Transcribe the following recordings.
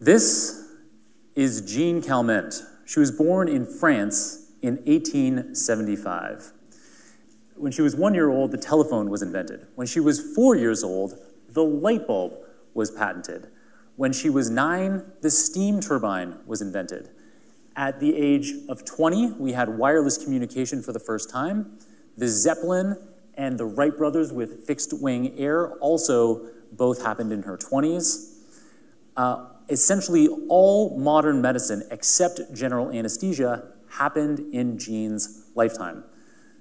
This is Jeanne Calment. She was born in France in 1875. When she was one year old, the telephone was invented. When she was four years old, the light bulb was patented. When she was nine, the steam turbine was invented. At the age of 20, we had wireless communication for the first time. The Zeppelin and the Wright brothers with fixed wing air also both happened in her 20s. Uh, essentially, all modern medicine except general anesthesia happened in Jeanne's lifetime.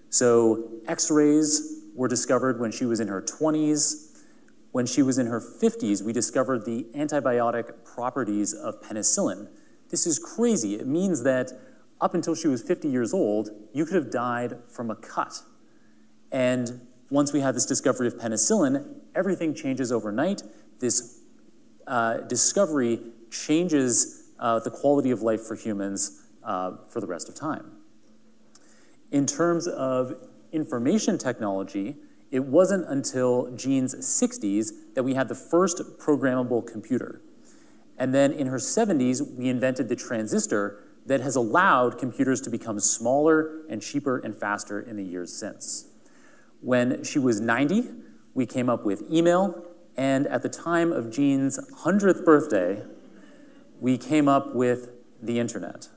So, x rays were discovered when she was in her 20s. When she was in her 50s, we discovered the antibiotic properties of penicillin. This is crazy. It means that up until she was 50 years old, you could have died from a cut. And once we had this discovery of penicillin, everything changes overnight. This uh, discovery changes uh, the quality of life for humans uh, for the rest of time. In terms of information technology, it wasn't until Jeanne's 60s that we had the first programmable computer. And then in her 70s, we invented the transistor that has allowed computers to become smaller and cheaper and faster in the years since. When she was 90, we came up with email, and at the time of Jeanne's 100th birthday, we came up with the internet.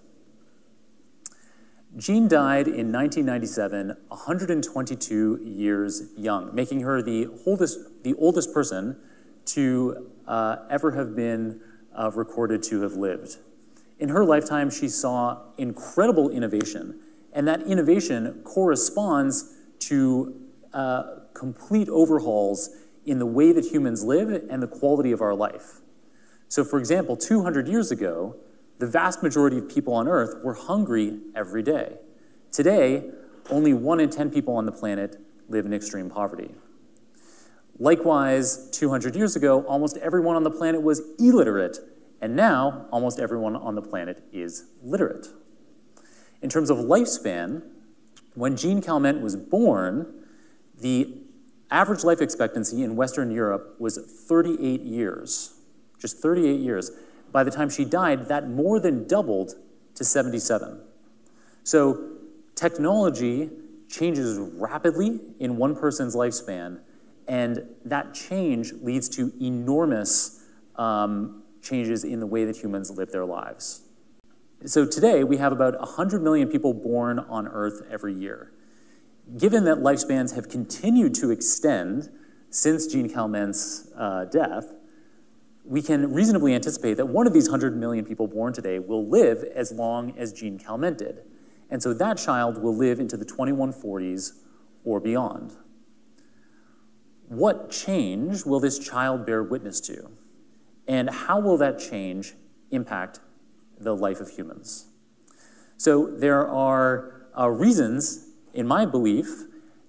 Jeanne died in 1997, 122 years young, making her the oldest, the oldest person to uh, ever have been uh, recorded to have lived. In her lifetime, she saw incredible innovation, and that innovation corresponds to uh, complete overhauls in the way that humans live and the quality of our life. So, for example, 200 years ago, the vast majority of people on Earth were hungry every day. Today, only one in 10 people on the planet live in extreme poverty. Likewise, 200 years ago, almost everyone on the planet was illiterate, and now almost everyone on the planet is literate. In terms of lifespan, when Jeanne Calment was born, the average life expectancy in Western Europe was 38 years, just 38 years. By the time she died, that more than doubled to 77. So technology changes rapidly in one person's lifespan, and that change leads to enormous um, changes in the way that humans live their lives. So today, we have about 100 million people born on Earth every year. Given that lifespans have continued to extend since Jeanne Calment's uh, death, we can reasonably anticipate that one of these 100 million people born today will live as long as Jeanne Calment did. And so that child will live into the 2140s or beyond. What change will this child bear witness to? And how will that change impact the life of humans? So there are uh, reasons, in my belief,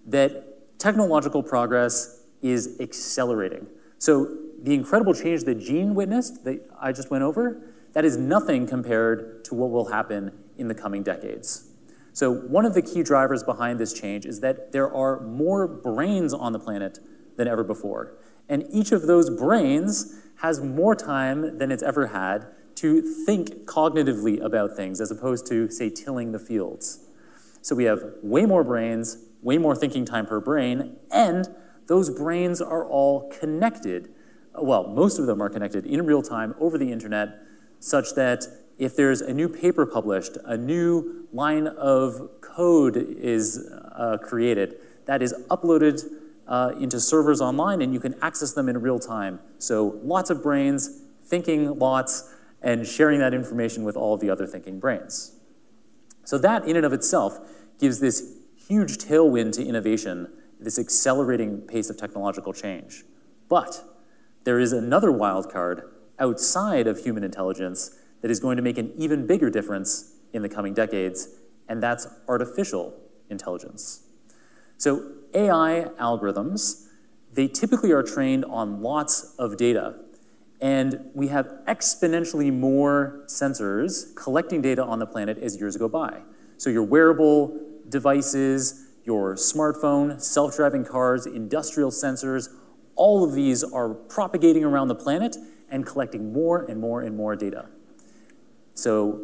that technological progress is accelerating. So the incredible change that Jeanne witnessed, that I just went over, that is nothing compared to what will happen in the coming decades. So one of the key drivers behind this change is that there are more brains on the planet than ever before. And each of those brains has more time than it's ever had to think cognitively about things as opposed to, say, tilling the fields. So we have way more brains, way more thinking time per brain, and those brains are all connected well, most of them are connected in real time over the internet, such that if there's a new paper published, a new line of code is uh, created, that is uploaded uh, into servers online and you can access them in real time. So lots of brains thinking lots and sharing that information with all the other thinking brains. So that in and of itself gives this huge tailwind to innovation, this accelerating pace of technological change. But there is another wild card outside of human intelligence that is going to make an even bigger difference in the coming decades, and that's artificial intelligence. So AI algorithms, they typically are trained on lots of data, and we have exponentially more sensors collecting data on the planet as years go by. So your wearable devices, your smartphone, self-driving cars, industrial sensors, all of these are propagating around the planet, and collecting more and more and more data. So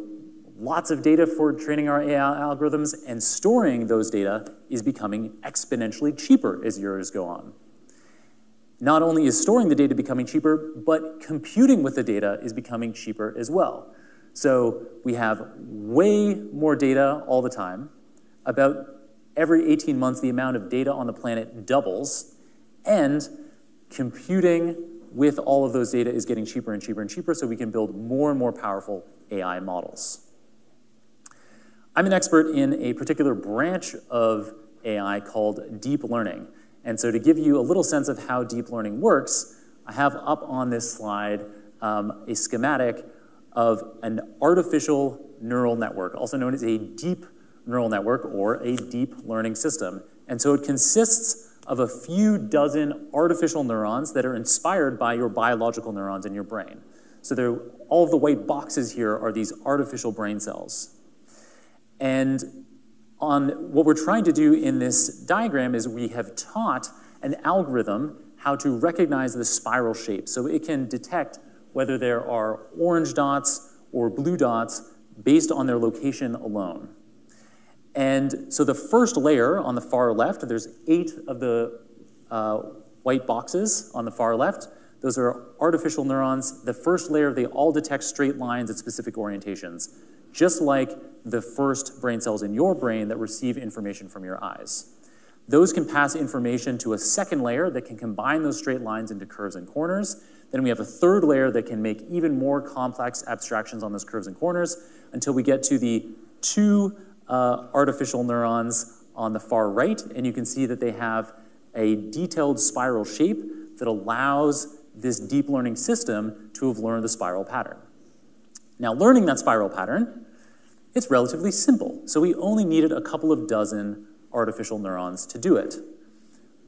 lots of data for training our AI algorithms, and storing those data is becoming exponentially cheaper as years go on. Not only is storing the data becoming cheaper, but computing with the data is becoming cheaper as well. So we have way more data all the time. About every 18 months, the amount of data on the planet doubles, and computing with all of those data is getting cheaper and cheaper and cheaper, so we can build more and more powerful AI models. I'm an expert in a particular branch of AI called deep learning. And so to give you a little sense of how deep learning works, I have up on this slide um, a schematic of an artificial neural network, also known as a deep neural network or a deep learning system. And so it consists of a few dozen artificial neurons that are inspired by your biological neurons in your brain. So all of the white boxes here are these artificial brain cells. And on what we're trying to do in this diagram is we have taught an algorithm how to recognize the spiral shape. So it can detect whether there are orange dots or blue dots based on their location alone. And so the first layer on the far left, there's eight of the uh, white boxes on the far left. Those are artificial neurons. The first layer, they all detect straight lines at specific orientations, just like the first brain cells in your brain that receive information from your eyes. Those can pass information to a second layer that can combine those straight lines into curves and corners. Then we have a third layer that can make even more complex abstractions on those curves and corners until we get to the two uh, artificial neurons on the far right, and you can see that they have a detailed spiral shape that allows this deep learning system to have learned the spiral pattern. Now, learning that spiral pattern, it's relatively simple. So we only needed a couple of dozen artificial neurons to do it.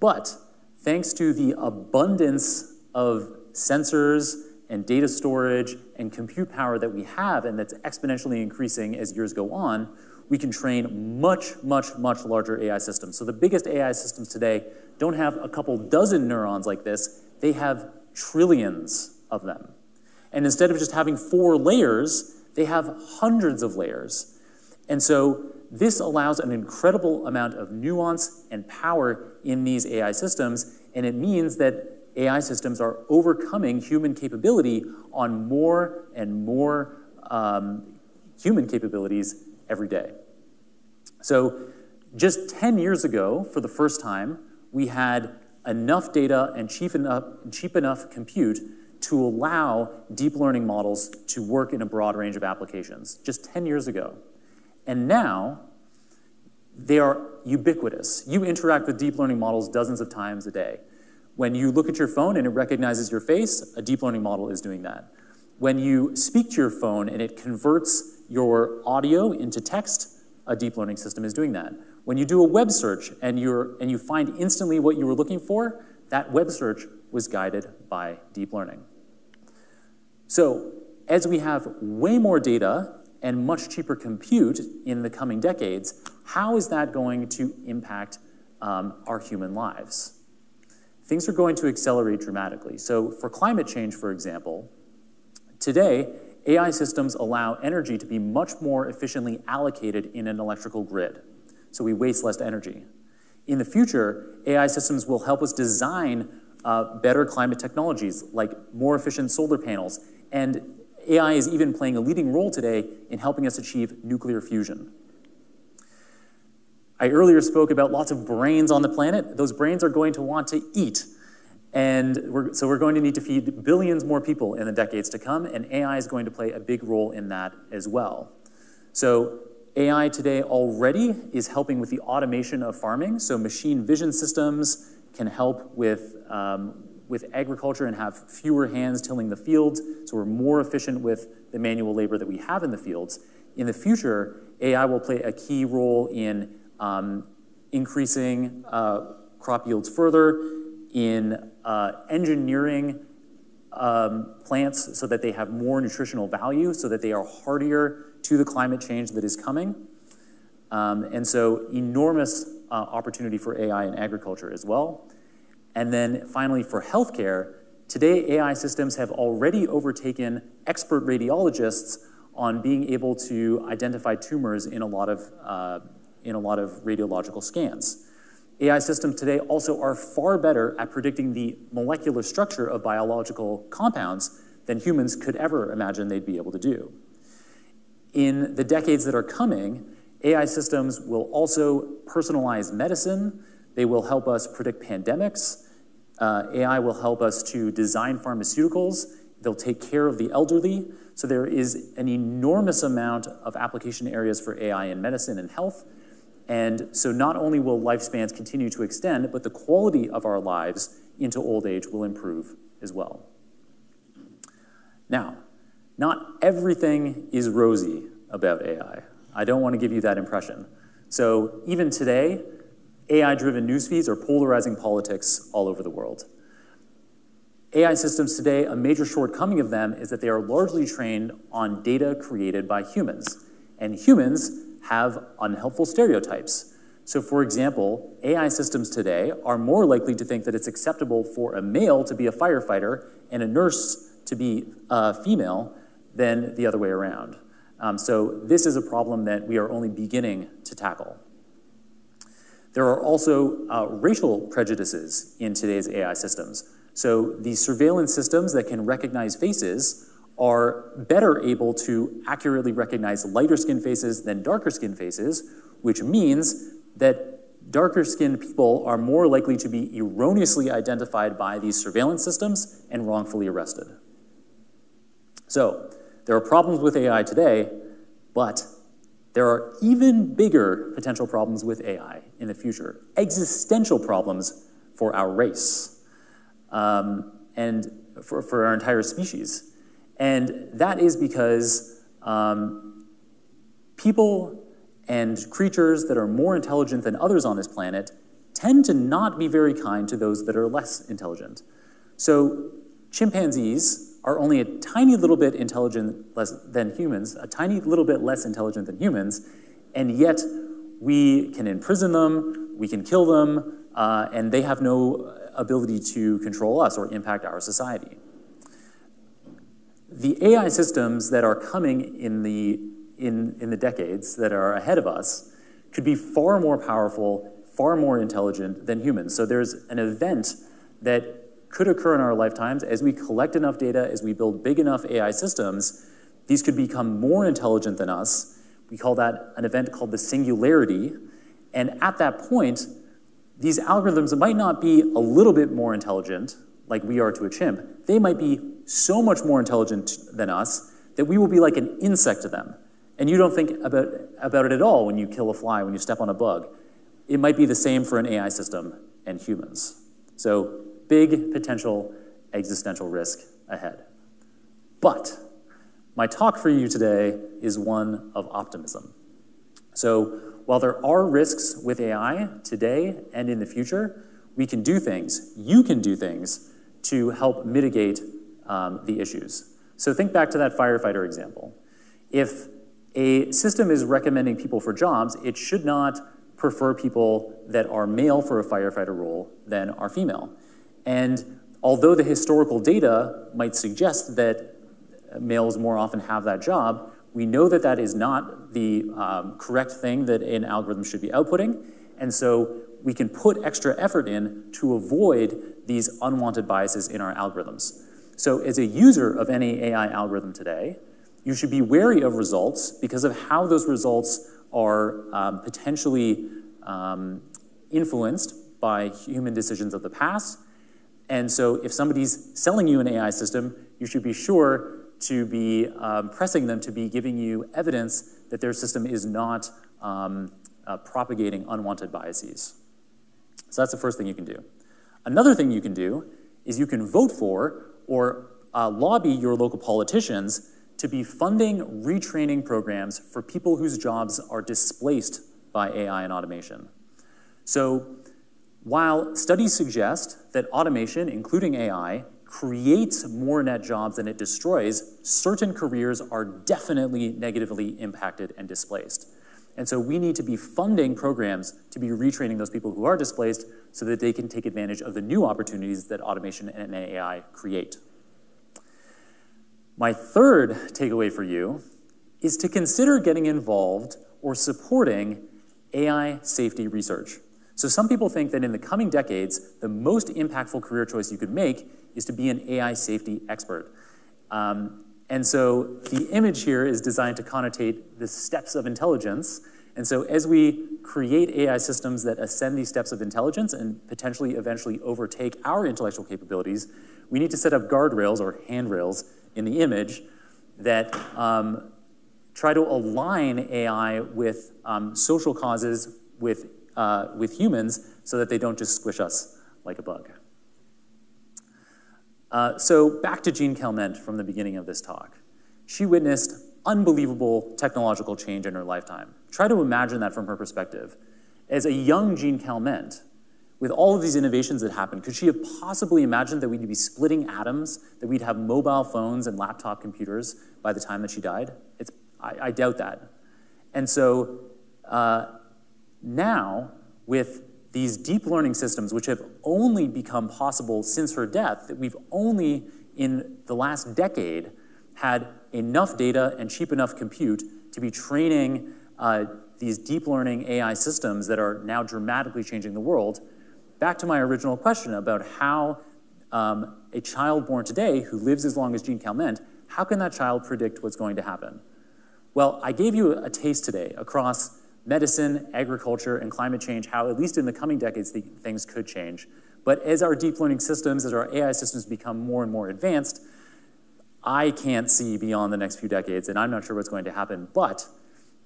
But thanks to the abundance of sensors and data storage and compute power that we have and that's exponentially increasing as years go on, we can train much, much, much larger AI systems. So the biggest AI systems today don't have a couple dozen neurons like this, they have trillions of them. And instead of just having four layers, they have hundreds of layers. And so this allows an incredible amount of nuance and power in these AI systems, and it means that AI systems are overcoming human capability on more and more um, human capabilities every day. So just 10 years ago, for the first time, we had enough data and cheap enough, cheap enough compute to allow deep learning models to work in a broad range of applications, just 10 years ago. And now, they are ubiquitous. You interact with deep learning models dozens of times a day. When you look at your phone and it recognizes your face, a deep learning model is doing that. When you speak to your phone and it converts your audio into text, a deep learning system is doing that. When you do a web search and, you're, and you find instantly what you were looking for, that web search was guided by deep learning. So as we have way more data and much cheaper compute in the coming decades, how is that going to impact um, our human lives? Things are going to accelerate dramatically. So for climate change, for example, today, AI systems allow energy to be much more efficiently allocated in an electrical grid, so we waste less energy. In the future, AI systems will help us design uh, better climate technologies, like more efficient solar panels, and AI is even playing a leading role today in helping us achieve nuclear fusion. I earlier spoke about lots of brains on the planet. Those brains are going to want to eat. And we're, so we're going to need to feed billions more people in the decades to come, and AI is going to play a big role in that as well. So AI today already is helping with the automation of farming. So machine vision systems can help with, um, with agriculture and have fewer hands tilling the fields, so we're more efficient with the manual labor that we have in the fields. In the future, AI will play a key role in um, increasing uh, crop yields further, in uh, engineering um, plants so that they have more nutritional value, so that they are hardier to the climate change that is coming. Um, and so enormous uh, opportunity for AI in agriculture as well. And then finally for healthcare, Today, AI systems have already overtaken expert radiologists on being able to identify tumors in a lot of, uh, in a lot of radiological scans. AI systems today also are far better at predicting the molecular structure of biological compounds than humans could ever imagine they'd be able to do. In the decades that are coming, AI systems will also personalize medicine. They will help us predict pandemics. Uh, AI will help us to design pharmaceuticals. They'll take care of the elderly. So there is an enormous amount of application areas for AI in medicine and health. And so not only will lifespans continue to extend, but the quality of our lives into old age will improve as well. Now, not everything is rosy about AI. I don't want to give you that impression. So even today, AI-driven news feeds are polarizing politics all over the world. AI systems today, a major shortcoming of them is that they are largely trained on data created by humans. And humans have unhelpful stereotypes. So for example, AI systems today are more likely to think that it's acceptable for a male to be a firefighter and a nurse to be uh, female than the other way around. Um, so this is a problem that we are only beginning to tackle. There are also uh, racial prejudices in today's AI systems. So the surveillance systems that can recognize faces are better able to accurately recognize lighter skinned faces than darker skinned faces, which means that darker skinned people are more likely to be erroneously identified by these surveillance systems and wrongfully arrested. So there are problems with AI today, but there are even bigger potential problems with AI in the future, existential problems for our race um, and for, for our entire species. And that is because um, people and creatures that are more intelligent than others on this planet tend to not be very kind to those that are less intelligent. So chimpanzees are only a tiny little bit intelligent less than humans, a tiny little bit less intelligent than humans, and yet we can imprison them, we can kill them, uh, and they have no ability to control us or impact our society. The AI systems that are coming in the, in, in the decades that are ahead of us could be far more powerful, far more intelligent than humans. So there's an event that could occur in our lifetimes as we collect enough data, as we build big enough AI systems, these could become more intelligent than us. We call that an event called the singularity. And at that point, these algorithms might not be a little bit more intelligent, like we are to a chimp. They might be so much more intelligent than us that we will be like an insect to them. And you don't think about, about it at all when you kill a fly, when you step on a bug. It might be the same for an AI system and humans. So big potential existential risk ahead. But my talk for you today is one of optimism. So while there are risks with AI today and in the future, we can do things, you can do things to help mitigate um, the issues. So think back to that firefighter example. If a system is recommending people for jobs, it should not prefer people that are male for a firefighter role than are female. And although the historical data might suggest that males more often have that job, we know that that is not the um, correct thing that an algorithm should be outputting. And so we can put extra effort in to avoid these unwanted biases in our algorithms. So as a user of any AI algorithm today, you should be wary of results because of how those results are um, potentially um, influenced by human decisions of the past. And so if somebody's selling you an AI system, you should be sure to be um, pressing them to be giving you evidence that their system is not um, uh, propagating unwanted biases. So that's the first thing you can do. Another thing you can do is you can vote for or uh, lobby your local politicians to be funding retraining programs for people whose jobs are displaced by AI and automation. So while studies suggest that automation, including AI, creates more net jobs than it destroys, certain careers are definitely negatively impacted and displaced. And so we need to be funding programs to be retraining those people who are displaced so that they can take advantage of the new opportunities that automation and AI create. My third takeaway for you is to consider getting involved or supporting AI safety research. So some people think that in the coming decades, the most impactful career choice you could make is to be an AI safety expert. Um, and so the image here is designed to connotate the steps of intelligence. And so as we create AI systems that ascend these steps of intelligence and potentially eventually overtake our intellectual capabilities, we need to set up guardrails or handrails in the image that um, try to align AI with um, social causes with, uh, with humans so that they don't just squish us like a bug. Uh, so back to Jeanne Calment from the beginning of this talk. She witnessed unbelievable technological change in her lifetime. Try to imagine that from her perspective. As a young Jeanne Calment, with all of these innovations that happened, could she have possibly imagined that we'd be splitting atoms, that we'd have mobile phones and laptop computers by the time that she died? It's, I, I doubt that. And so uh, now, with these deep learning systems, which have only become possible since her death, that we've only in the last decade had enough data and cheap enough compute to be training uh, these deep learning AI systems that are now dramatically changing the world. Back to my original question about how um, a child born today who lives as long as Jeanne Calment, how can that child predict what's going to happen? Well, I gave you a taste today across medicine, agriculture, and climate change, how at least in the coming decades the, things could change. But as our deep learning systems, as our AI systems become more and more advanced, I can't see beyond the next few decades, and I'm not sure what's going to happen. But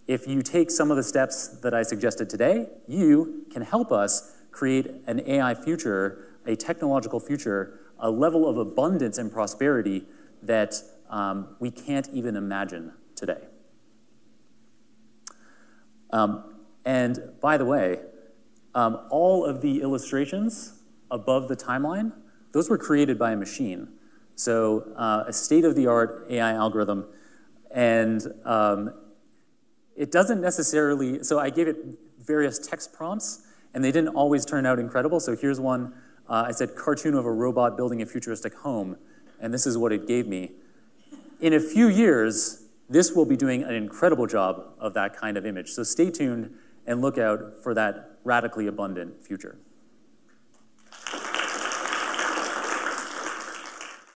if you take some of the steps that I suggested today, you can help us create an AI future, a technological future, a level of abundance and prosperity that um, we can't even imagine today. Um, and by the way, um, all of the illustrations above the timeline, those were created by a machine. So uh, a state-of-the-art AI algorithm. And um, it doesn't necessarily, so I gave it various text prompts, and they didn't always turn out incredible. So here's one. Uh, I said, cartoon of a robot building a futuristic home, and this is what it gave me. In a few years, this will be doing an incredible job of that kind of image. So stay tuned and look out for that radically abundant future.